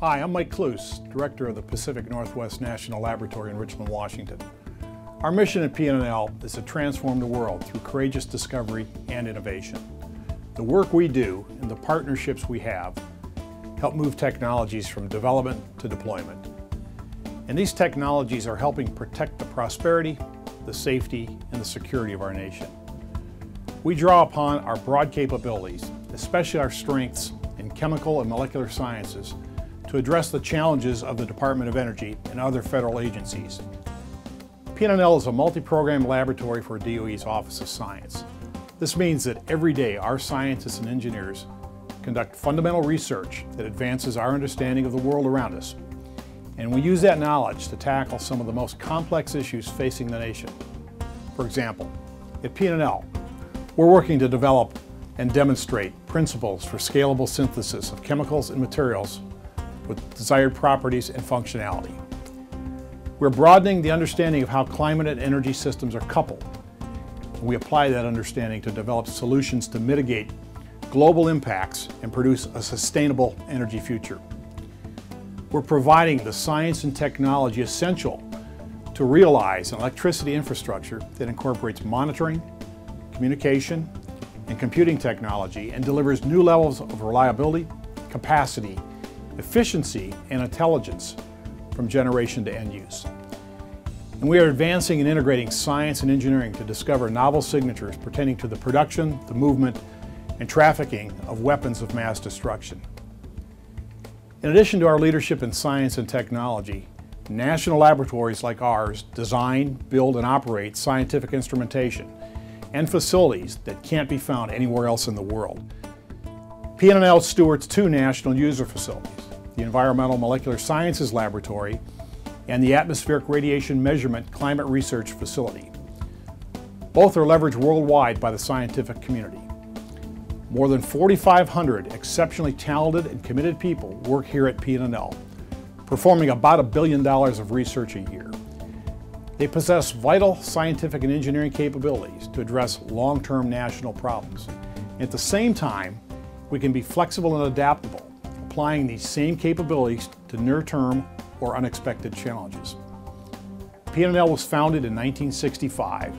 Hi, I'm Mike Kluse, Director of the Pacific Northwest National Laboratory in Richland, Washington. Our mission at PNNL is to transform the world through courageous discovery and innovation. The work we do and the partnerships we have help move technologies from development to deployment. And these technologies are helping protect the prosperity, the safety, and the security of our nation. We draw upon our broad capabilities, especially our strengths in chemical and molecular sciences, to address the challenges of the Department of Energy and other federal agencies. PNNL is a multi-program laboratory for DOE's Office of Science. This means that every day our scientists and engineers conduct fundamental research that advances our understanding of the world around us. And we use that knowledge to tackle some of the most complex issues facing the nation. For example, at PNNL, we're working to develop and demonstrate principles for scalable synthesis of chemicals and materials with desired properties and functionality. We're broadening the understanding of how climate and energy systems are coupled. We apply that understanding to develop solutions to mitigate global impacts and produce a sustainable energy future. We're providing the science and technology essential to realize an electricity infrastructure that incorporates monitoring, communication, and computing technology and delivers new levels of reliability, capacity, efficiency, and intelligence from generation to end use. And we are advancing and integrating science and engineering to discover novel signatures pertaining to the production, the movement, and trafficking of weapons of mass destruction. In addition to our leadership in science and technology, national laboratories like ours design, build, and operate scientific instrumentation and facilities that can't be found anywhere else in the world. PNNL stewards two national user facilities the Environmental Molecular Sciences Laboratory, and the Atmospheric Radiation Measurement Climate Research Facility. Both are leveraged worldwide by the scientific community. More than 4,500 exceptionally talented and committed people work here at PNNL, performing about a billion dollars of research a year. They possess vital scientific and engineering capabilities to address long-term national problems. At the same time, we can be flexible and adaptable applying these same capabilities to near-term or unexpected challenges. PNNL was founded in 1965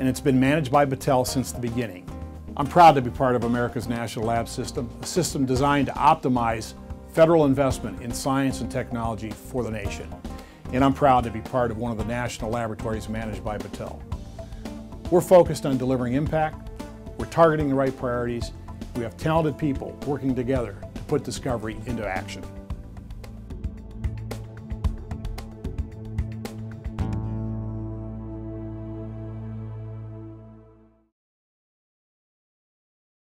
and it's been managed by Battelle since the beginning. I'm proud to be part of America's National Lab System, a system designed to optimize federal investment in science and technology for the nation. And I'm proud to be part of one of the national laboratories managed by Battelle. We're focused on delivering impact, we're targeting the right priorities, we have talented people working together to put discovery into action.